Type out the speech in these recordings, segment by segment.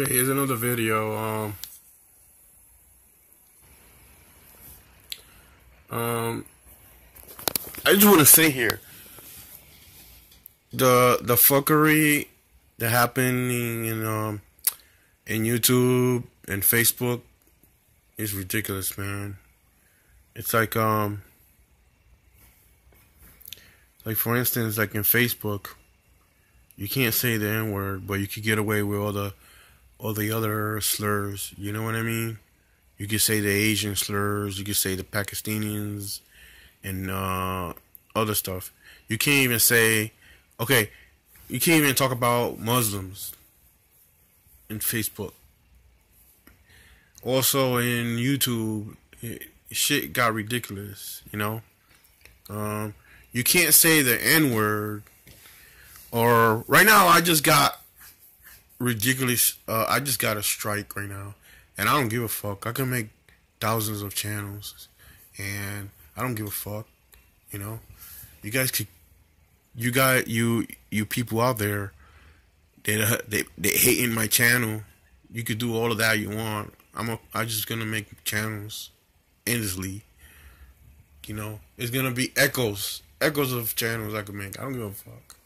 Okay, here's another video. Um, um, I just want to say here the the fuckery that happening in um in YouTube and Facebook is ridiculous, man. It's like um like for instance, like in Facebook, you can't say the N word, but you could get away with all the all the other slurs. You know what I mean? You could say the Asian slurs. You could say the Pakistanians and uh, other stuff. You can't even say, okay, you can't even talk about Muslims in Facebook. Also in YouTube, it, shit got ridiculous. You know, um, you can't say the N word. Or right now, I just got ridiculous. Uh, I just got a strike right now, and I don't give a fuck. I can make thousands of channels, and I don't give a fuck. You know, you guys could, you got you you people out there that they they hating my channel. You could do all of that you want. I'm a, I'm just gonna make channels endlessly. You know, it's gonna be echoes, echoes of channels I could make. I don't give a fuck.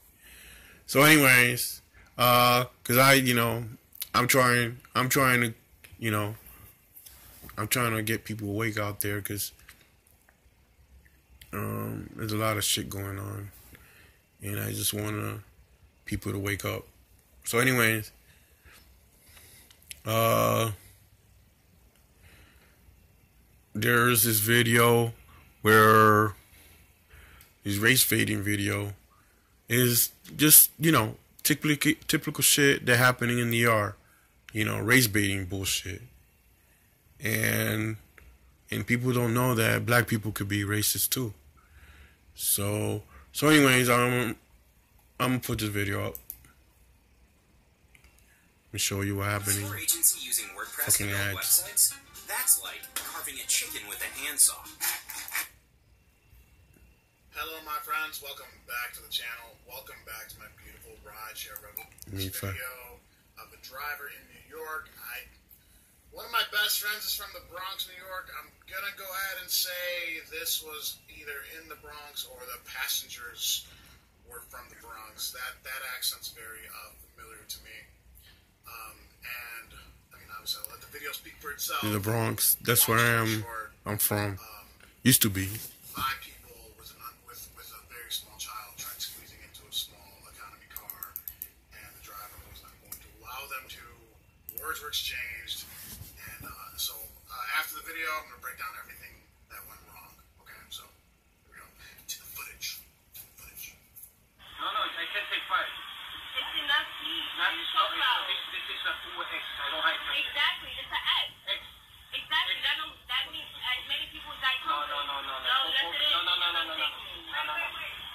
So, anyways, uh, cause I, you know, I'm trying, I'm trying to, you know, I'm trying to get people awake out there, cause um, there's a lot of shit going on, and I just want to people to wake up. So, anyways, uh, there's this video where this race baiting video is just you know typical typical shit that happening in the ER, you know, race baiting bullshit. And and people don't know that black people could be racist too. So so anyways, I'm I'm gonna put this video up. Let me show you what happening. agency using WordPress Fucking ads. websites? That's like carving a chicken with a handsaw. Hello, my friends. Welcome back to the channel. Welcome back to my beautiful rideshare too. video of a driver in New York. I, one of my best friends is from the Bronx, New York. I'm gonna go ahead and say this was either in the Bronx or the passengers were from the Bronx. That that accent's very uh, familiar to me. Um, and I mean, obviously, I'll let the video speak for itself. In the Bronx. That's where I am. Short, I'm from. um, Used to be. five people was an un- with with a very small child tried squeezing into a small economy car, and the driver was not going to allow them to. Words were exchanged, and uh, so uh, after the video, I'm going to break down everything that went wrong. Okay, so here we go to the footage. To the footage. No, no, I can't take five. It's enough heat. Not, What are you no, talking about? this, this is a full X. I don't have X. Exactly, it's an X. X. Exactly. That don't that means as many people as I No, come. no, no, no, no. No, yes it is. No, no, no, no, no, no. No, no, no.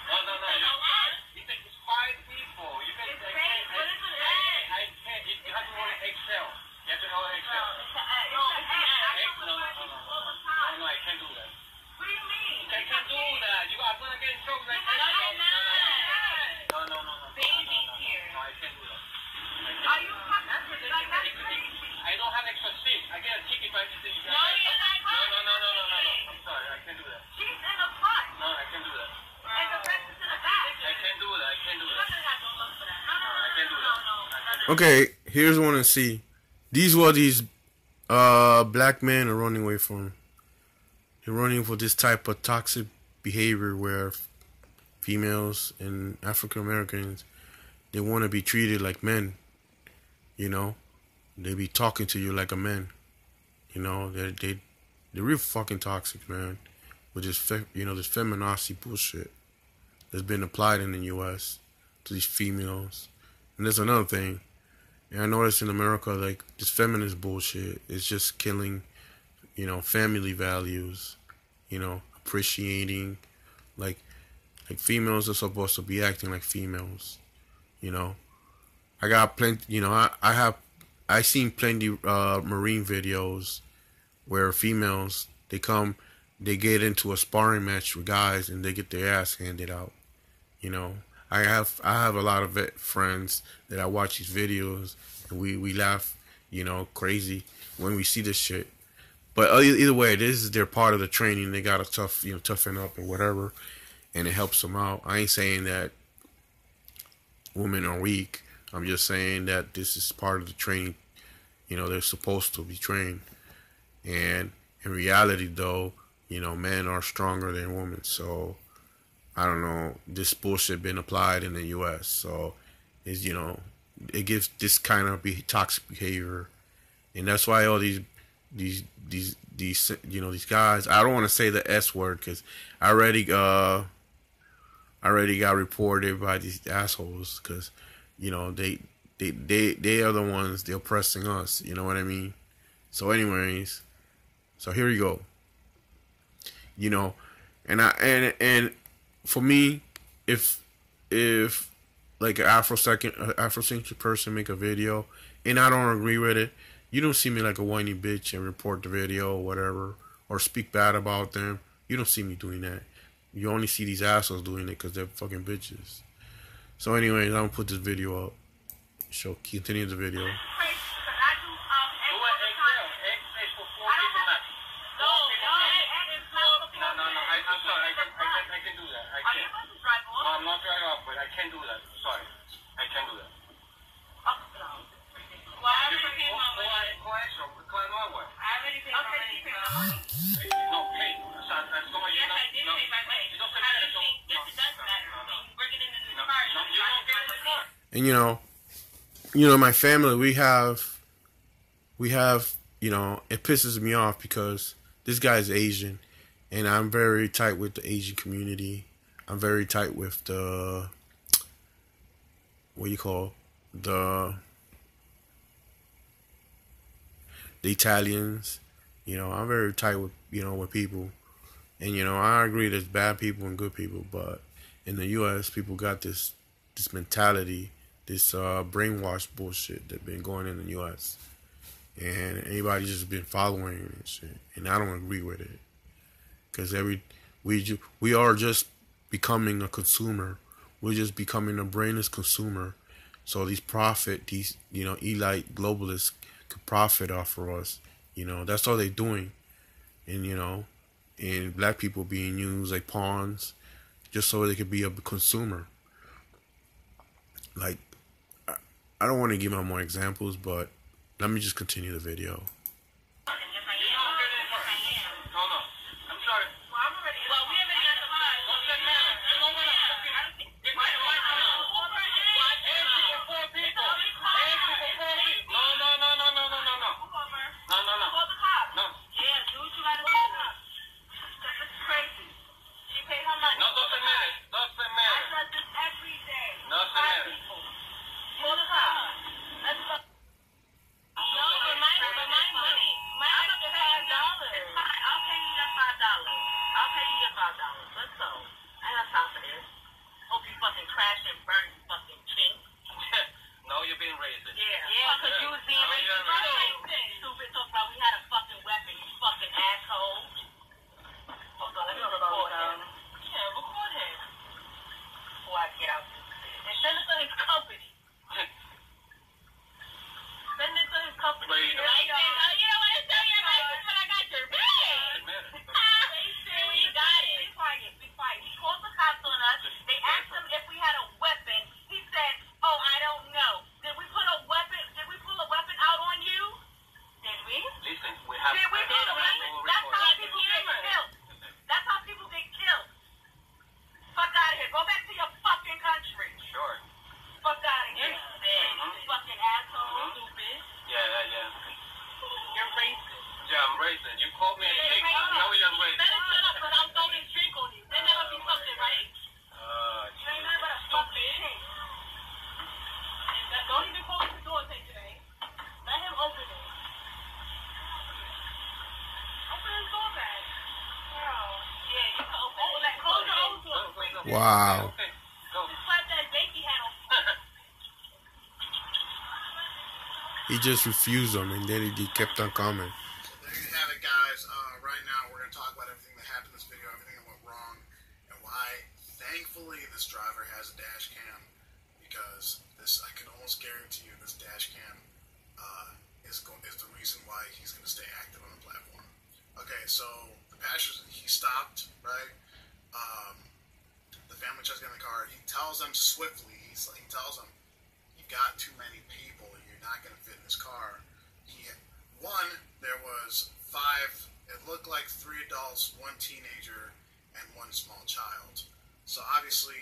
No, no, no. You can't. You think it's five people. You can. It's I fake. can't. What is it? I, I can't. You you have to order I don't have extra seat. I can't I can't do that. and. Okay, here's one to see. These were these uh black men are running away from. They're running for this type of toxic behavior where females and African Americans they want to be treated like men. You know, they be talking to you like a man. You know, they they they're real fucking toxic, man. With this, fe- you know, this feminazi bullshit that's been applied in the U.S. to these females. And there's another thing. And I noticed in America, like this feminist bullshit is just killing, you know, family values, you know, appreciating, like, like females are supposed to be acting like females, you know. I got plenty, you know, I, I have, I seen plenty uh, marine videos where females they come, they get into a sparring match with guys and they get their ass handed out, you know. I have I have a lot of friends that I watch these videos and we, we laugh you know, crazy when we see this shit. But uh, either, either way, this is their part of the training. They got to tough, you know, toughen up and whatever, and it helps them out. I ain't saying that women are weak. I'm just saying that this is part of the training. You know, they're supposed to be trained, and in reality, though, you know, men are stronger than women. So I don't know. This bullshit being applied in the U.S. So is you know, it gives this kind of be- toxic behavior, and that's why all these these these these you know these guys. I don't want to say the S word because I already uh I already got reported by these assholes because you know they they they they are the ones they're oppressing us. You know what I mean? So, anyways, so here you go. You know, and I and and for me, if if like an Afro second uh, Afrocentric person make a video and I don't agree with it, you don't see me like a whiny bitch and report the video or whatever or speak bad about them. You don't see me doing that. You only see these assholes doing it because they're fucking bitches. So, anyways, I'm gonna put this video up. Show continue the video. And you know you know my family we have we have you know it pisses me off because this guy's asian and i'm very tight with the asian community. I'm very tight with the what you call the the italians. You know i'm very tight with you know with people. And you know i agree there's bad people and good people but in the us people got this this mentality this uh, brainwash bullshit that been going in the U.S. and anybody just been following and shit, and I don't agree with it because every we ju- we are just becoming a consumer. We're just becoming a brainless consumer. So these profit, these you know elite globalists could profit off of us. You know that's all they're doing, and you know, and black people being used like pawns, just so they could be a consumer. Like I don't want to give out more examples, but let me just continue the video. Yes, I am. Yes, I am. No, no. I'm sorry. Well, I'm already. Well, we already got the line. What's that matter? You don't wanna fucking- I don't think. Get my wife out. Egg for four people. Egg for four people. No, no, no, no, no, no, no, no. No, no, no. Call the cops. No. Yeah, do what you gotta do. This is crazy. She paid her money. No, doesn't matter. Doesn't I matter. said this every day. Doesn't Five matter. people. Call the cops. Let's go. No, but my, but my money, my extra five dollars. It's fine. I'll pay you your five dollars. I'll pay you your five dollars. Let's go. I have time for this. Hope you fucking crash and burn, you fucking chink. No, you're being racist. Yeah, yeah, because you was being No, racist. you're too. right. Stupid talk about we had a fucking weapon, you fucking asshole. Hold on, let me record him. Yeah, record him. Before I get out this shit. And send it to his company. Send it to his company. Wait, you know, I said, oh, you know what? It's still your license, but I got your bag. Doesn't matter. We got it. Be quiet, be quiet. He called the cops on us. They asked him if we had a weapon. He said, oh, I don't know. Did we put a weapon, did we pull a weapon out on you? Did we? Listen, we have Did we to pull a weapon? That's how people get killed. That's how people get killed. Fuck out of here. Go back to your fucking country. Sure. Fuck out of here. Mhm. Fucking asshole. Mhm. Stupid. Yeah, yeah, yeah. You're racist. Yeah, I'm racist. You called me a chick. Now you're Better racist. shut up, but I'll throw this drink on you. Then that'll be something, right? Uh, You ain't nothing but a fucking shit. Don't even close the door take today. Let him open it. Open his door back. Girl. Yeah, you can open it. Like, close your own door. go, go, go. Wow. Okay, go. Just slap that baby hat on. He just refused them, and then he kept on coming. There you have it, guys. Uh, right now, we're going to talk about everything that happened in this video, everything that went wrong, and why, thankfully, this driver has a dash cam. Because this, I can almost guarantee you, this dash cam uh, is going is the reason why he's going to stay active on the platform. Okay, so the pastor he stopped right. Um, get in the car. He tells them swiftly. He's like, he tells them, "You've got too many people. And you're not going to fit in this car." He one there was five. It looked like three adults, one teenager, and one small child. So obviously,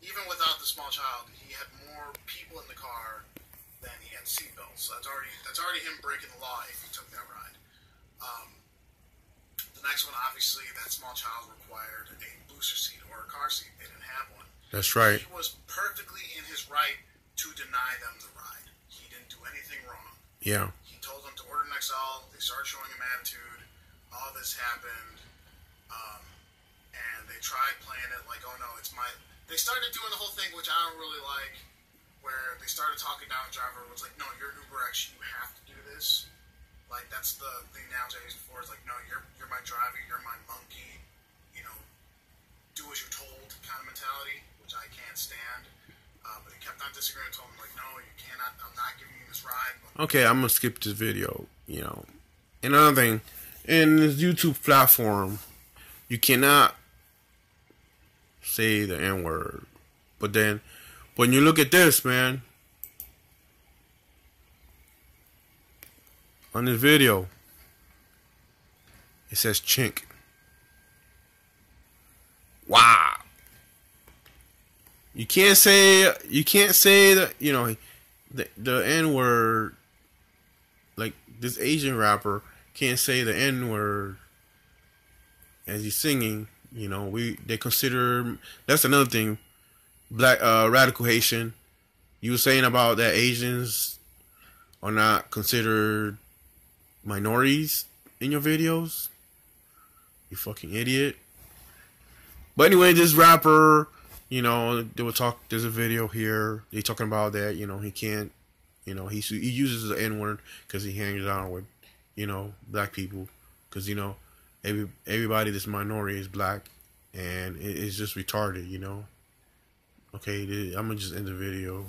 even without the small child, he had more people in the car than he had seatbelts. So that's already that's already him breaking the law if he took that ride. Um, the next one, obviously, that small child required a booster seat or a car seat. They didn't have one. That's right. He was perfectly in his right to deny them the ride. He didn't do anything wrong. Yeah. He told them to order an XL. They started showing him attitude. All this happened. Um, and they tried playing it like, oh no, it's my. They started doing the whole thing, which I don't really like, where they started talking down the driver. It was like, no, you're Uber X. You have to do this. Like that's the the analogy I used before. It's like, no, you're you're my driver. You're my monkey. You know, do as you're told kind of mentality, which I can't stand. Uh, but he kept on disagreeing. Told him like, no, you cannot. I'm not giving you this ride. Okay, I'm gonna skip this video. You know, and another thing, in this YouTube platform, you cannot say the N word. But then, when you look at this, man, on this video, it says chink. Wow. You can't say you can't say that you know the the N word like this Asian rapper can't say the N word as he's singing. You know, we they consider that's another thing. Black uh, radical Haitian. You were saying about that Asians are not considered minorities in your videos. You fucking idiot. But anyway, this rapper, you know, they will talk. There's a video here. They talking about that. You know, he can't. You know, he he uses the N word because he hangs out with, you know, black people. Because you know, every everybody that's minority is black, and it, it's just retarded. You know. Okay, I'm gonna just end the video.